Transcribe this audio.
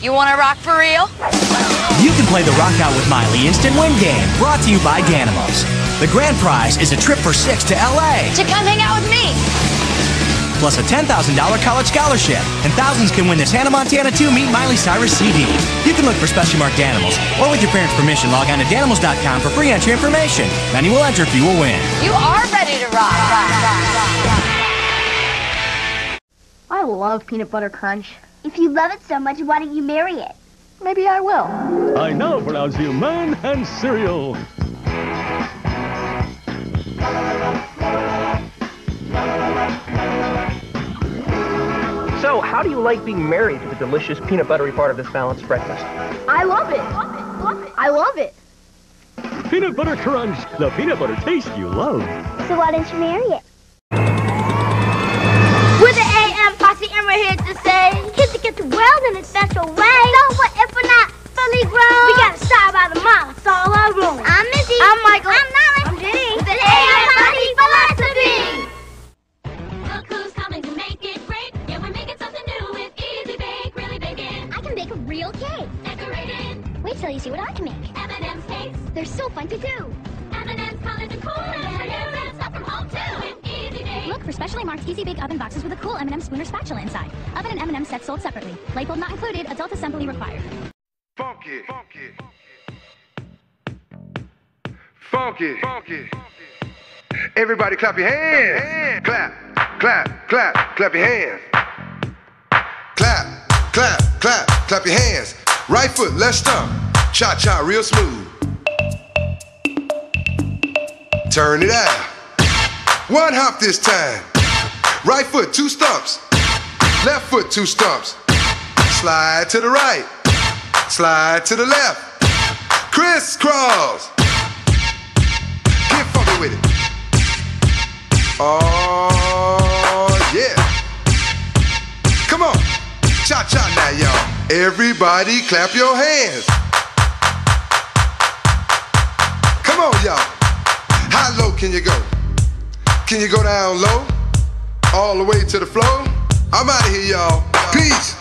You want to rock for real? You can play the Rock Out with Miley Instant Win game, brought to you by Danimals. The grand prize is a trip for six to LA, To come hang out with me. plus a $10,000 college scholarship. And thousands can win this Hannah Montana 2 Meet Miley Cyrus CD. You can look for specially marked Danimals, or with your parents' permission, log on to Danimals.com for free entry information. Many will enter, few will win. You are ready to rock. rock, rock, rock, rock. I love peanut butter crunch. If you love it so much, why don't you marry it? Maybe I will. I now pronounce you man and cereal. So, how do you like being married to the delicious peanut buttery part of this balanced breakfast? I love it. Love it. Love it. I love it. Peanut butter crunch, the peanut butter taste you love. So why don't you marry it? We're the till you see what I can make M&M's cakes, They're so fun to do M&M's cool. and stuff from home too. Easy Bake. Look for specially marked Easy Bake oven boxes with a cool M&M spooner spatula inside. Oven and M&M sets sold separately. Light bulb not included. Adult assembly required. Funky. Funky. Funky. Funky. Everybody clap your hands. Clap, clap, clap, clap your hands. Clap, clap, clap, clap your hands. Right foot, let's stomp. Cha cha, real smooth. Turn it out. One hop this time. Right foot, two stumps. Left foot, two stumps. Slide to the right. Slide to the left. Crisscross. Get funky with it. Oh, yeah. Come on. Cha cha now, y'all. Everybody clap your hands. Come on, y'all. How low can you go? Can you go down low? All the way to the floor? I'm out of here, y'all. Peace. Peace.